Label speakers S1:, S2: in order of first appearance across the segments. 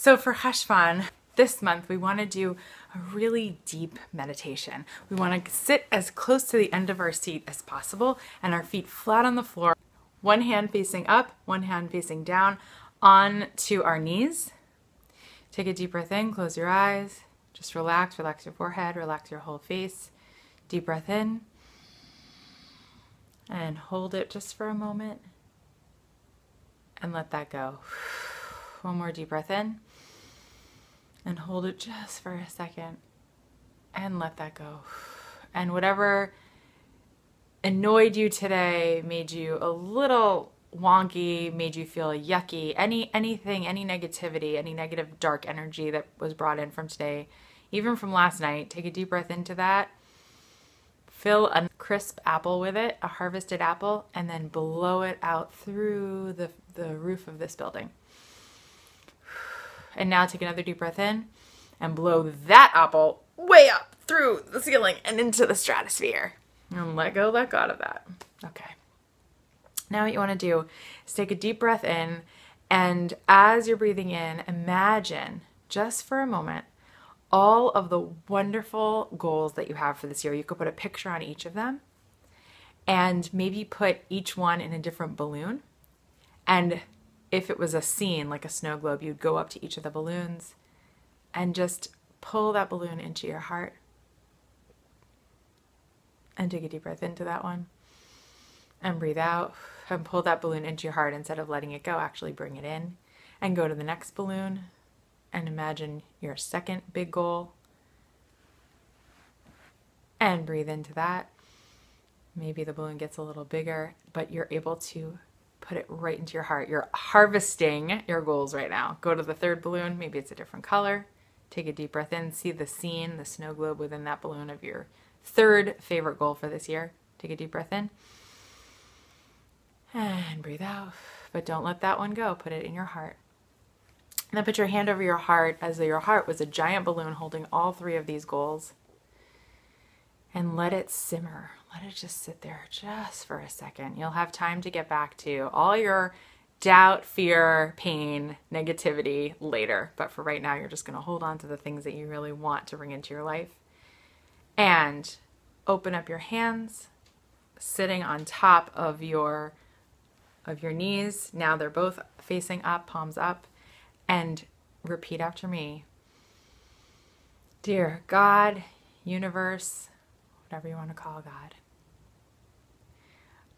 S1: So for Cheshvan, this month we want to do a really deep meditation. We want to sit as close to the end of our seat as possible and our feet flat on the floor. One hand facing up, one hand facing down on to our knees. Take a deep breath in, close your eyes. Just relax, relax your forehead, relax your whole face. Deep breath in. And hold it just for a moment. And let that go. One more deep breath in and hold it just for a second and let that go. And whatever annoyed you today, made you a little wonky, made you feel yucky, any anything, any negativity, any negative dark energy that was brought in from today, even from last night, take a deep breath into that. Fill a crisp apple with it, a harvested apple, and then blow it out through the, the roof of this building. And now take another deep breath in and blow that apple way up through the ceiling and into the stratosphere. And let go, let go of that. Okay. Now, what you want to do is take a deep breath in, and as you're breathing in, imagine just for a moment all of the wonderful goals that you have for this year. You could put a picture on each of them and maybe put each one in a different balloon. And if it was a scene like a snow globe, you'd go up to each of the balloons and just pull that balloon into your heart. And take a deep breath into that one. And breathe out and pull that balloon into your heart instead of letting it go. Actually, bring it in and go to the next balloon and imagine your second big goal. And breathe into that. Maybe the balloon gets a little bigger, but you're able to put it right into your heart. You're harvesting your goals right now. Go to the third balloon, maybe it's a different color. Take a deep breath in, see the scene, the snow globe within that balloon of your third favorite goal for this year. Take a deep breath in and breathe out. But don't let that one go. Put it in your heart. Then put your hand over your heart as though your heart was a giant balloon holding all three of these goals. And let it simmer. Let it just sit there just for a second. You'll have time to get back to all your doubt, fear, pain, negativity later. But for right now, you're just going to hold on to the things that you really want to bring into your life. And open up your hands, sitting on top of your of your knees. Now they're both facing up, palms up, and repeat after me. Dear God, universe, whatever you want to call God,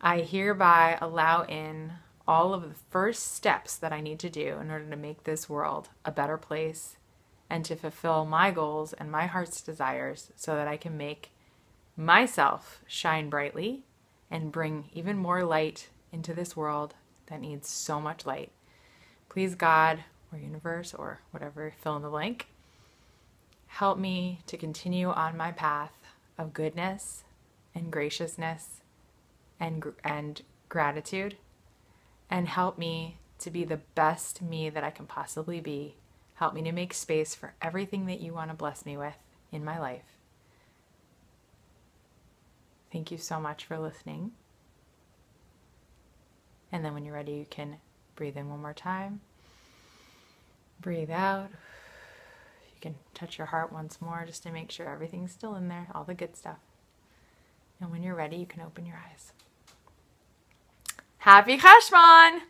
S1: I hereby allow in all of the first steps that I need to do in order to make this world a better place and to fulfill my goals and my heart's desires so that I can make myself shine brightly and bring even more light into this world that needs so much light. Please, God or universe or whatever, fill in the blank, help me to continue on my path of goodness and graciousness and, and gratitude and help me to be the best me that I can possibly be. Help me to make space for everything that you want to bless me with in my life. Thank you so much for listening. And then when you're ready, you can breathe in one more time. Breathe out. You can touch your heart once more just to make sure everything's still in there, all the good stuff. And when you're ready, you can open your eyes. Happy Cheshvan!